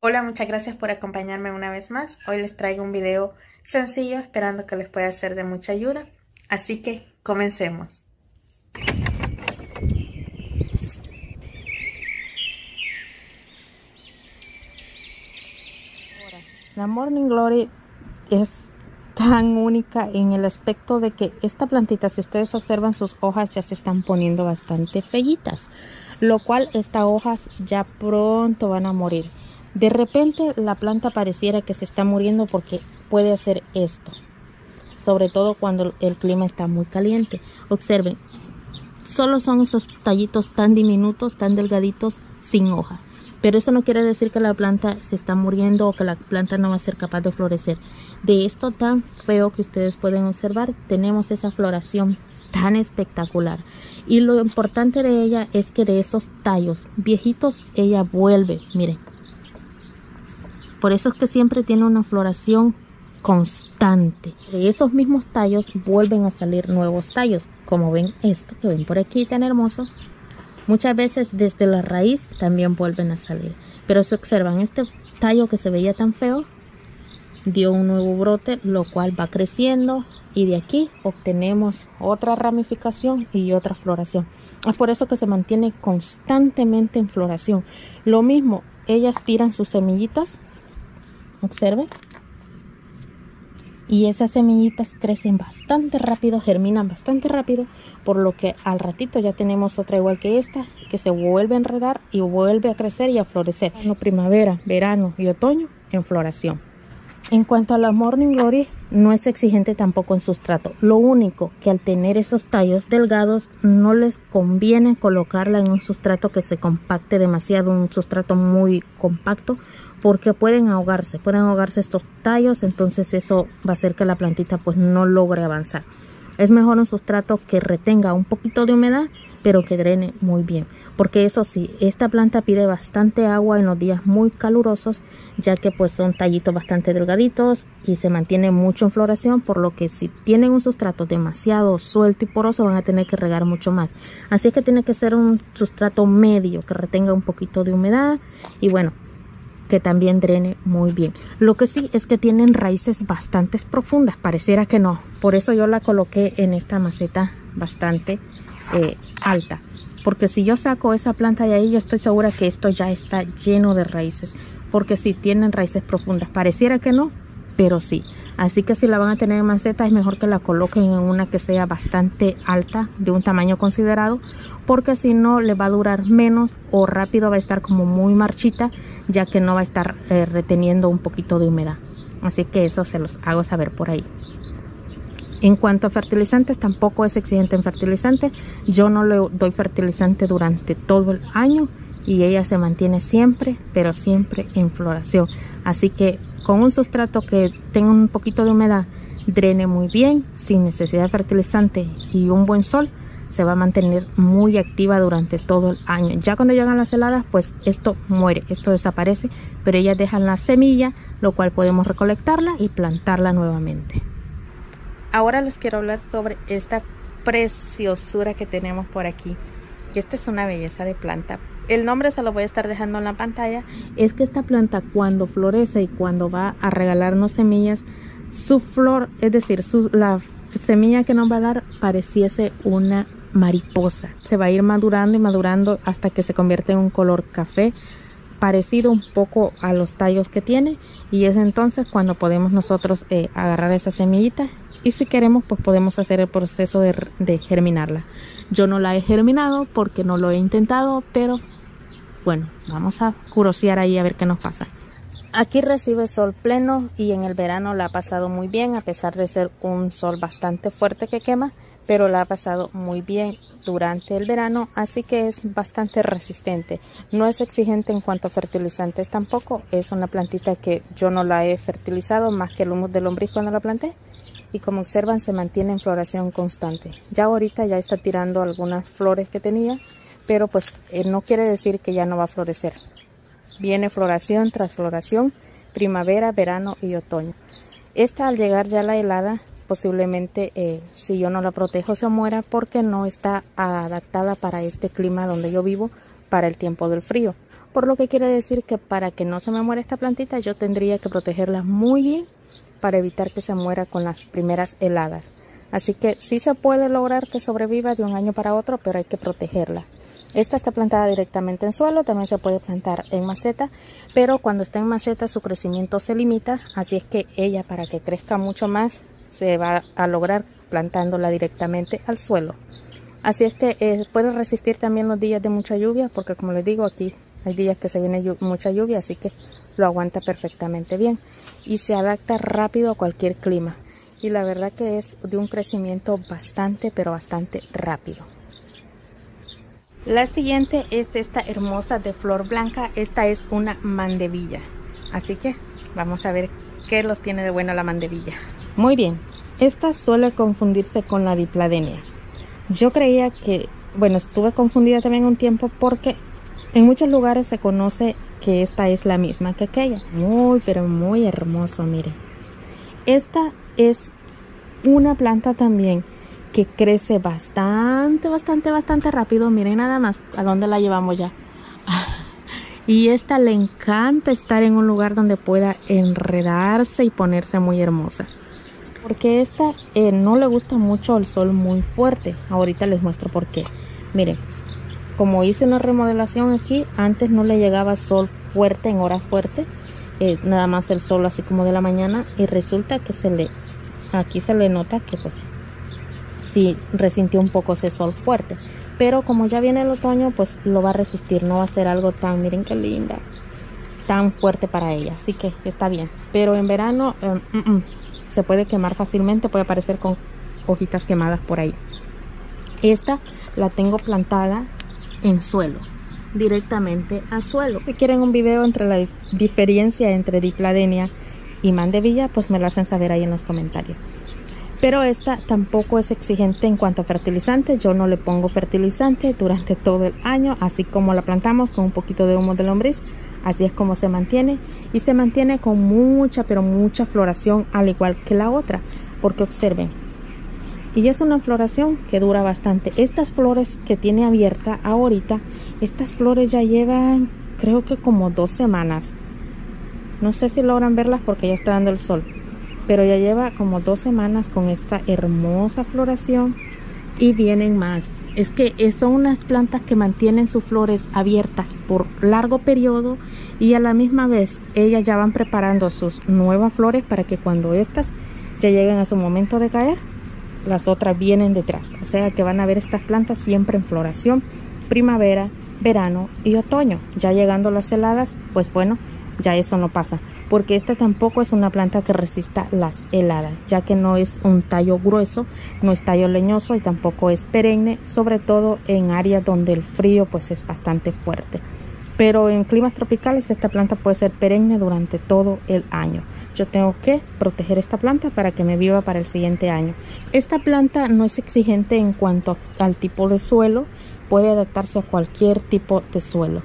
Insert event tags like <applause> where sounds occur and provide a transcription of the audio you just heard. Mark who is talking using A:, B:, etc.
A: Hola, muchas gracias por acompañarme una vez más. Hoy les traigo un video sencillo esperando que les pueda ser de mucha ayuda. Así que comencemos.
B: La Morning Glory es tan única en el aspecto de que esta plantita, si ustedes observan sus hojas ya se están poniendo bastante fellitas, lo cual estas hojas ya pronto van a morir. De repente la planta pareciera que se está muriendo porque puede hacer esto. Sobre todo cuando el clima está muy caliente. Observen, solo son esos tallitos tan diminutos, tan delgaditos, sin hoja. Pero eso no quiere decir que la planta se está muriendo o que la planta no va a ser capaz de florecer. De esto tan feo que ustedes pueden observar, tenemos esa floración tan espectacular. Y lo importante de ella es que de esos tallos viejitos, ella vuelve, miren, por eso es que siempre tiene una floración constante. De esos mismos tallos vuelven a salir nuevos tallos, como ven esto que ven por aquí tan hermoso. Muchas veces desde la raíz también vuelven a salir. Pero si observan este tallo que se veía tan feo, dio un nuevo brote, lo cual va creciendo y de aquí obtenemos otra ramificación y otra floración. Es por eso que se mantiene constantemente en floración. Lo mismo, ellas tiran sus semillitas observe y esas semillitas crecen bastante rápido, germinan bastante rápido, por lo que al ratito ya tenemos otra igual que esta, que se vuelve a enredar y vuelve a crecer y a florecer. En primavera, verano y otoño en floración. En cuanto a la Morning Glory, no es exigente tampoco en sustrato. Lo único que al tener esos tallos delgados no les conviene colocarla en un sustrato que se compacte demasiado, un sustrato muy compacto, porque pueden ahogarse, pueden ahogarse estos tallos, entonces eso va a hacer que la plantita pues no logre avanzar. Es mejor un sustrato que retenga un poquito de humedad, pero que drene muy bien. Porque eso sí, esta planta pide bastante agua en los días muy calurosos, ya que pues son tallitos bastante delgaditos y se mantiene mucho en floración, por lo que si tienen un sustrato demasiado suelto y poroso van a tener que regar mucho más. Así que tiene que ser un sustrato medio que retenga un poquito de humedad y bueno, que también drene muy bien. Lo que sí es que tienen raíces bastante profundas, pareciera que no. Por eso yo la coloqué en esta maceta bastante eh, alta. Porque si yo saco esa planta de ahí, yo estoy segura que esto ya está lleno de raíces. Porque si tienen raíces profundas, pareciera que no, pero sí. Así que si la van a tener en maceta es mejor que la coloquen en una que sea bastante alta, de un tamaño considerado, porque si no le va a durar menos o rápido va a estar como muy marchita ya que no va a estar eh, reteniendo un poquito de humedad. Así que eso se los hago saber por ahí. En cuanto a fertilizantes, tampoco es exigente en fertilizante. Yo no le doy fertilizante durante todo el año y ella se mantiene siempre, pero siempre en floración. Así que con un sustrato que tenga un poquito de humedad, drene muy bien, sin necesidad de fertilizante y un buen sol, se va a mantener muy activa durante todo el año. Ya cuando llegan las heladas, pues esto muere, esto desaparece, pero ellas dejan la semilla, lo cual podemos recolectarla y plantarla nuevamente. Ahora les quiero hablar sobre esta preciosura que tenemos por aquí. Esta es una belleza de planta. El nombre se lo voy a estar dejando en la pantalla. Es que esta planta cuando florece y cuando va a regalarnos semillas, su flor, es decir, la semilla que nos va a dar pareciese una mariposa. Se va a ir madurando y madurando hasta que se convierte en un color café parecido un poco a los tallos que tiene y es entonces cuando podemos nosotros eh, agarrar esa semillita y si queremos pues podemos hacer el proceso de, germinarla. Yo no la he germinado porque no lo he intentado pero bueno vamos a curosear ahí a ver qué nos pasa. Aquí recibe sol pleno y en el verano la ha pasado muy bien a pesar de ser un sol bastante fuerte que quema pero la ha pasado muy bien durante el verano, así que es bastante resistente. No es exigente en cuanto a fertilizantes tampoco, es una plantita que yo no la he fertilizado más que el humus de lombriz cuando la planté y como observan se mantiene en floración constante. Ya ahorita ya está tirando algunas flores que tenía, pero pues eh, no quiere decir que ya no va a florecer. Viene floración tras floración, primavera, verano y otoño. Esta al llegar ya la helada posiblemente eh, si yo no la protejo se muera porque no está adaptada para este clima donde yo vivo para el tiempo del frío. por lo que quiere decir que para que no se me muera esta plantita yo tendría que protegerla muy bien para evitar que se muera con las primeras heladas. Así que sí se puede lograr que sobreviva de un año para otro, pero hay que protegerla. Esta está plantada directamente en suelo, también se puede plantar en maceta, pero cuando está en maceta su crecimiento se limita, así es que ella para que crezca mucho más se va a lograr plantándola directamente al suelo. Así es que eh, puede resistir también los días de mucha lluvia, porque como les digo aquí hay días que se viene mucha lluvia, así que lo aguanta perfectamente bien y se adapta rápido a cualquier clima. Y la verdad que es de un crecimiento bastante, pero bastante rápido. La siguiente es esta hermosa de flor blanca. Esta es una mandevilla. Así que vamos a ver qué los tiene de buena la mandevilla. Muy bien, esta suele confundirse con la dipladenia. Yo creía que, bueno, estuve confundida también un tiempo porque en muchos lugares se conoce que esta es la misma que aquella. Muy, pero muy hermoso, mire. Esta es una planta también que crece bastante, bastante, bastante rápido. Miren nada más a dónde la llevamos ya. <laughs> Y esta le encanta estar en un lugar donde pueda enredarse y ponerse muy hermosa. Porque esta eh, no le gusta mucho el sol muy fuerte. Ahorita les muestro por qué. Miren, como hice una remodelación aquí, antes no le llegaba sol fuerte en horas fuertes. Eh, nada más el sol así como de la mañana. Y resulta que se le, aquí se le nota que pues sí resintió un poco ese sol fuerte. Pero como ya viene el otoño, pues lo va a resistir, no va a ser algo tan, miren qué linda, tan fuerte para ella. Así que está bien. Pero en verano em, mm, mm, se puede quemar fácilmente, puede aparecer con hojitas quemadas por ahí. Esta la tengo plantada en suelo, directamente a suelo. Si quieren un video entre la diferencia entre dipladenia y mandevilla, pues me lo hacen saber ahí en los comentarios pero esta tampoco es exigente en cuanto a fertilizante yo no le pongo fertilizante durante todo el año así como la plantamos con un poquito de humo de lombriz así es como se mantiene y se mantiene con mucha pero mucha floración al igual que la otra porque observen. Y es una floración que dura bastante. Estas flores que tiene abierta ahorita estas flores ya llevan creo que como dos semanas. No sé si logran verlas porque ya está dando el sol pero ya lleva como dos semanas con esta hermosa floración y vienen más. Es que son unas plantas que mantienen sus flores abiertas por largo periodo y a la misma vez ellas ya van preparando sus nuevas flores para que cuando estas ya lleguen a su momento de caer, las otras vienen detrás. O sea que van a ver estas plantas siempre en floración, primavera, verano y otoño. Ya llegando las heladas, pues bueno, ya eso no pasa porque esta tampoco es una planta que resista las heladas, ya que no es un tallo grueso, no es tallo leñoso y tampoco es perenne, sobre todo en áreas donde el frío pues es bastante fuerte. Pero en climas tropicales esta planta puede ser perenne durante todo el año. Yo tengo que proteger esta planta para que me viva para el siguiente año. Esta planta no es exigente en cuanto al tipo de suelo, puede adaptarse a cualquier tipo de suelo.